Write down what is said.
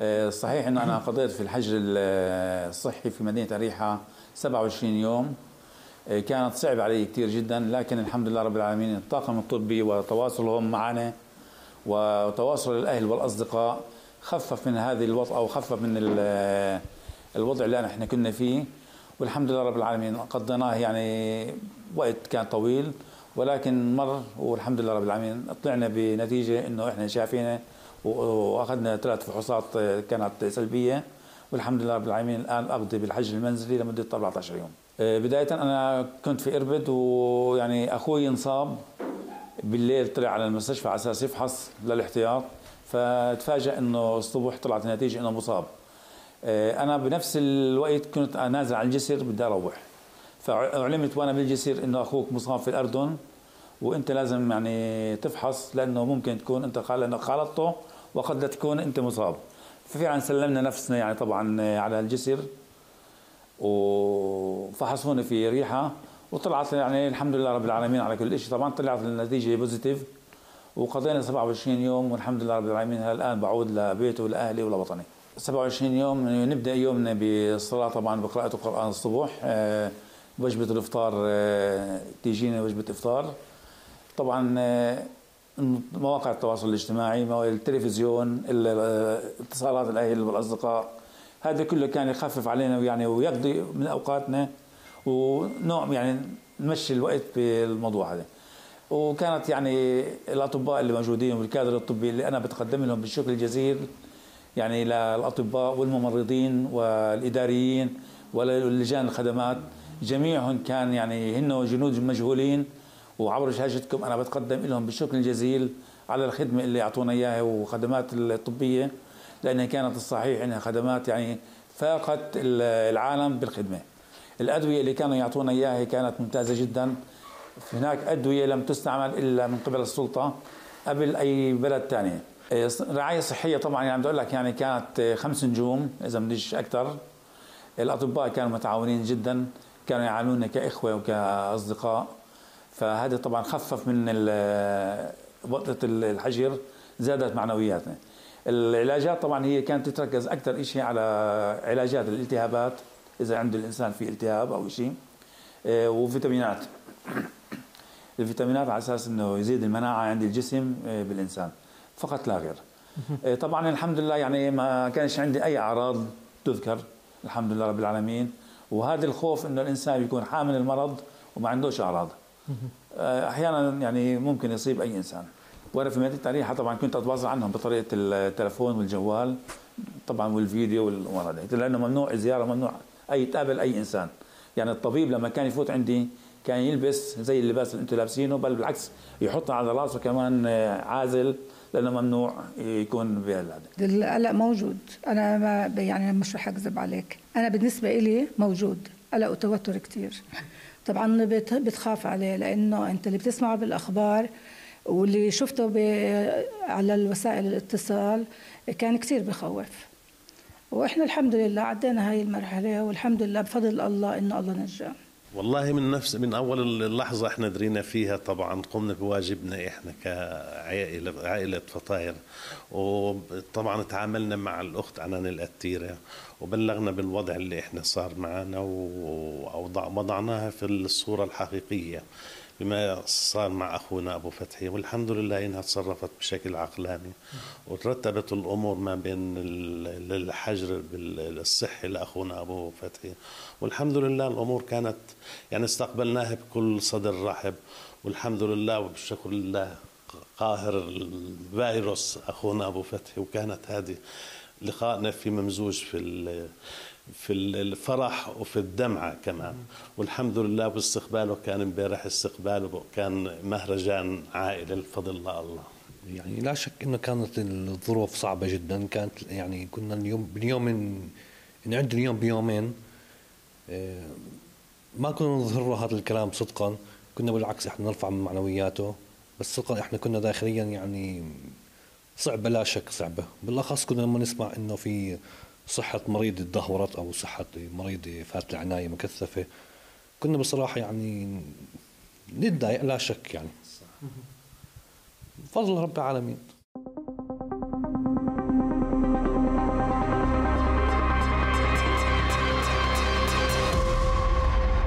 آه، صحيح إنه أنا قضيت في الحجر الصحي في مدينة أريحة 27 يوم. آه، كانت صعبة علي كثير جدا لكن الحمد لله رب العالمين الطاقم الطبي وتواصلهم معنا وتواصل الأهل والأصدقاء خفف من هذه الوضع أو خفف من الوضع اللي إحنا كنا فيه. والحمد لله رب العالمين قضيناه يعني وقت كان طويل ولكن مر والحمد لله رب العالمين طلعنا بنتيجة إنه إحنا شافينا وأخذنا ثلاث فحوصات كانت سلبية والحمد لله رب العالمين الآن أقضي بالحج المنزلي لمدة 14 يوم. آه، بداية أنا كنت في إربد ويعني أخوي انصاب بالليل طلع على المستشفى على أساس يفحص للاحتياط فتفاجئ إنه الصبح طلعت النتيجة إنه مصاب. آه، أنا بنفس الوقت كنت نازل على الجسر بدي أروح فعلمت وأنا بالجسر إنه أخوك مصاب في الأردن وانت لازم يعني تفحص لأنه ممكن تكون انت خالطته وقد لا تكون انت مصاب. ففعلا سلمنا نفسنا يعني طبعا على الجسر وفحصوني في ريحة وطلعت يعني الحمد لله رب العالمين على كل شيء طبعا طلعت النتيجة بوزيتيف وقضينا 27 يوم والحمد لله رب العالمين الان بعود لبيته ولاهلي ولوطني 27 يوم نبدأ يومنا بالصلاة طبعا بقراءة القرآن الصبح. آه، وجبة الإفطار آه، تيجينا وجبة إفطار. طبعا آه، مواقع التواصل الاجتماعي التلفزيون اتصالات الأهل والأصدقاء هذا كله كان يخفف علينا يعني ويقضي من أوقاتنا ونوع يعني نمشي الوقت بالموضوع هذا. وكانت يعني الأطباء اللي موجودين والكادر الطبي اللي أنا بتقدم لهم بالشكر الجزيل يعني للأطباء والممرضين والإداريين ولجان الخدمات جميعهم كان يعني هن جنود مجهولين وعبر شاشتكم أنا بتقدم لهم بالشكر الجزيل على الخدمة اللي أعطونا إياها وخدمات الطبية لأنها كانت الصحيح إنها خدمات يعني فاقت العالم بالخدمة. الأدوية اللي كانوا يعطونا إياها كانت ممتازة جدا. هناك أدوية لم تستعمل إلا من قبل السلطة قبل أي بلد ثاني. رعاية صحية طبعا يعني بدي أقول لك يعني كانت خمس نجوم إذا بديش أكثر. الأطباء كانوا متعاونين جدا كانوا يعاملونا كإخوة وكأصدقاء فهذا طبعا خفف من وقت الحجر زادت معنوياتنا. العلاجات طبعا هي كانت تتركز أكثر شيء على علاجات الالتهابات إذا عند الإنسان في التهاب أو شيء آه، وفيتامينات. الفيتامينات على أساس إنه يزيد المناعة عند الجسم آه، بالإنسان. فقط لا غير. آه، طبعا الحمد لله يعني ما كانش عندي أي أعراض تذكر. الحمد لله رب العالمين. وهذا الخوف إنه الإنسان يكون حامل المرض وما عندوش أعراض. أحيانا يعني ممكن يصيب أي إنسان. وأنا في مدينه اريحه طبعا كنت أتواصل عنهم بطريقة التلفون والجوال طبعا والفيديو والامور هذه لأنه ممنوع الزياره ممنوع. أي تقابل أي إنسان. يعني الطبيب لما كان يفوت عندي كان يلبس زي اللباس اللي أنتم لابسينه بل بالعكس يحط على راسه كمان عازل لأنه ممنوع يكون بهالهذا القلق موجود. أنا ما يعني مش رح أكذب عليك. أنا بالنسبة إلي موجود. قلق وتوتر كثير طبعا بتخاف عليه لأنه أنت اللي بتسمعه بالأخبار واللي شفته على الوسائل الاتصال كان كثير بخوف. وإحنا الحمد لله عدينا هاي المرحلة والحمد لله بفضل الله إنه الله نجاه. والله من نفس من أول اللحظة إحنا درينا فيها طبعا قمنا بواجبنا إحنا كعائله عائلة فطاير. وطبعا تعاملنا مع الأخت عنان القتيره وبلغنا بالوضع اللي إحنا صار معنا ووضعناها في الصورة الحقيقية. بما صار مع أخونا أبو فتحي والحمد لله إنها تصرفت بشكل عقلاني وترتبت الأمور ما بين الحجر الصحي لأخونا أبو فتحي. والحمد لله الأمور كانت يعني استقبلناها بكل صدر رحب. والحمد لله وبالشكر لله قاهر الفيروس أخونا أبو فتحي وكانت هذه لقائنا في ممزوج في في الفرح وفي الدمعة كمان. والحمد لله باستقباله كان امبارح استقباله كان مهرجان عائلة بفضل الله يعني لا شك إنه كانت الظروف صعبة جدا. كانت يعني كنا اليوم باليوم نعد اليوم بيومين آه، ما كنا نظهر له هذا الكلام صدقا. كنا بالعكس إحنا نرفع من معنوياته. بس صدقا إحنا كنا داخليا يعني صعبة لا شك صعبة. بالأخص كنا لما نسمع إنه في صحة مريض تدهورت أو صحة مريض فات العناية مكثفة كنا بصراحة يعني نتضايق لا شك يعني. فضل رب العالمين.